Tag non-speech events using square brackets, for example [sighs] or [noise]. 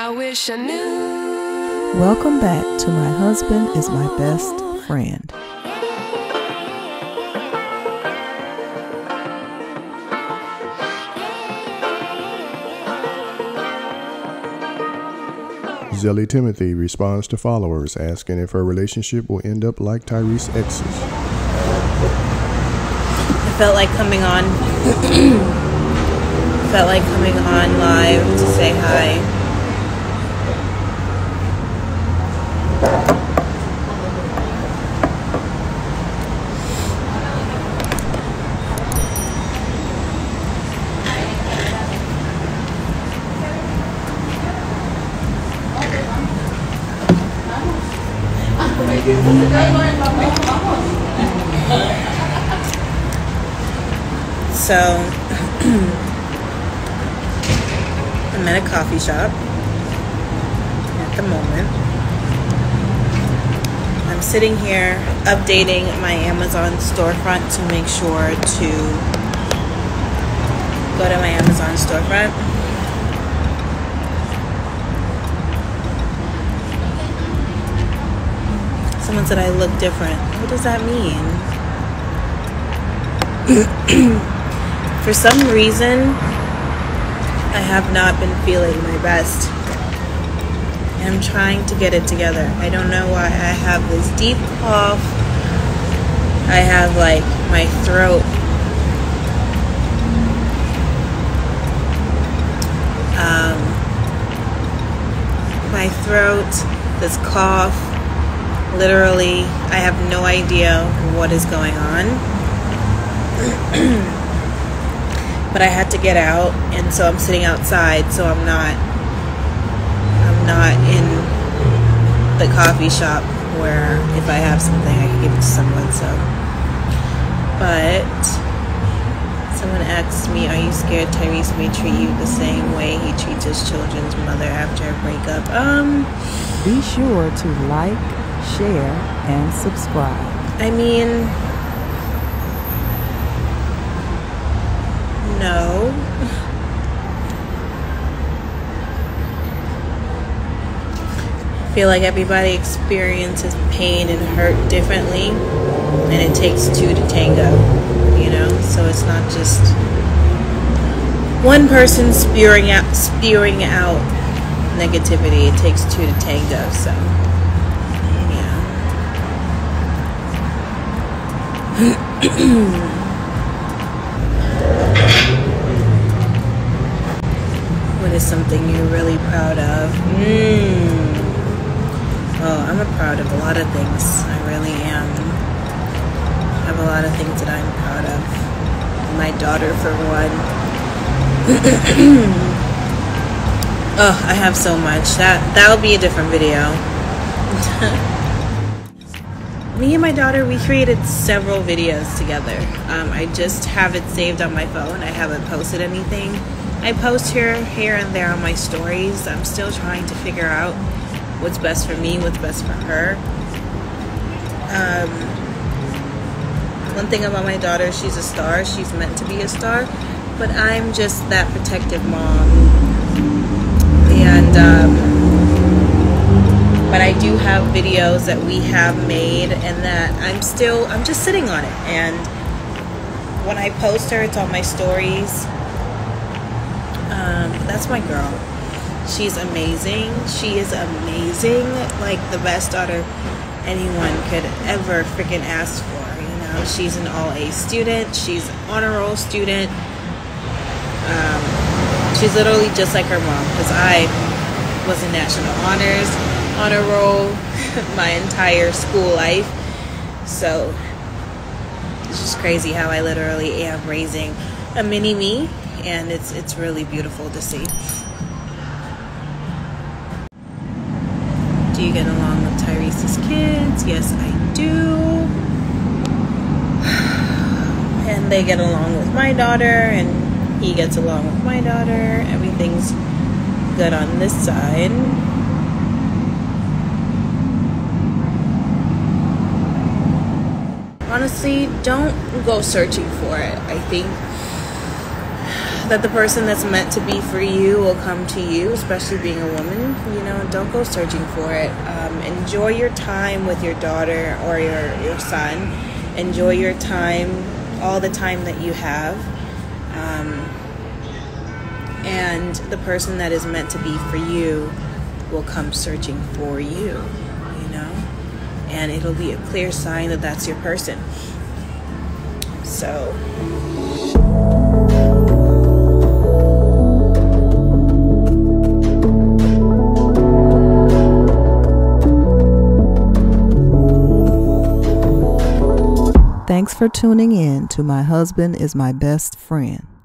I wish I knew. Welcome back to My Husband is My Best Friend. Zelie Timothy responds to followers asking if her relationship will end up like Tyrese X's. I felt like coming on. [clears throat] felt like coming on live to say hi. [laughs] So [clears throat] I'm at a coffee shop at the moment. I'm sitting here updating my Amazon storefront to make sure to go to my Amazon storefront. Someone said I look different. What does that mean? [clears throat] For some reason, I have not been feeling my best. I'm trying to get it together. I don't know why I have this deep cough. I have like my throat. Um, my throat, this cough. Literally, I have no idea what is going on. [clears throat] but I had to get out, and so I'm sitting outside, so I'm not I'm not in the coffee shop where if I have something I can give it to someone. So, but someone asked me, "Are you scared Tyrese may treat you the same way he treats his children's mother after a breakup?" Um, Be sure to like, share, and subscribe. I mean, no. I feel like everybody experiences pain and hurt differently, and it takes two to tango, you know? So it's not just one person spewing out spewing out negativity. It takes two to tango, so [clears throat] What is something you're really proud of? Mm. Oh, I'm proud of a lot of things. I really am. I have a lot of things that I'm proud of. My daughter, for one. [clears throat] oh, I have so much. That that'll be a different video. [laughs] Me and my daughter, we created several videos together. Um, I just have it saved on my phone. I haven't posted anything. I post here, here and there on my stories. I'm still trying to figure out what's best for me, what's best for her. Um, one thing about my daughter, she's a star. She's meant to be a star, but I'm just that protective mom. And um, I do have videos that we have made, and that I'm still I'm just sitting on it. And when I post her, it's on my stories. Um, that's my girl. She's amazing. She is amazing. Like the best daughter anyone could ever freaking ask for. You know, she's an all A student. She's honor roll student. Um, she's literally just like her mom because I was in national honors, honor roll [laughs] my entire school life. So it's just crazy how I literally am raising a mini me and it's it's really beautiful to see. Do you get along with Tyrese's kids? Yes, I do. [sighs] And they get along with my daughter and he gets along with my daughter. Everything's good on this side. Honestly, don't go searching for it. I think that the person that's meant to be for you will come to you, especially being a woman. You know, don't go searching for it. Um, enjoy your time with your daughter or your, your son. Enjoy your time, all the time that you have. Um, and the person that is meant to be for you will come searching for you, you know? And it'll be a clear sign that that's your person. So. Thanks for tuning in to My Husband is My Best Friend.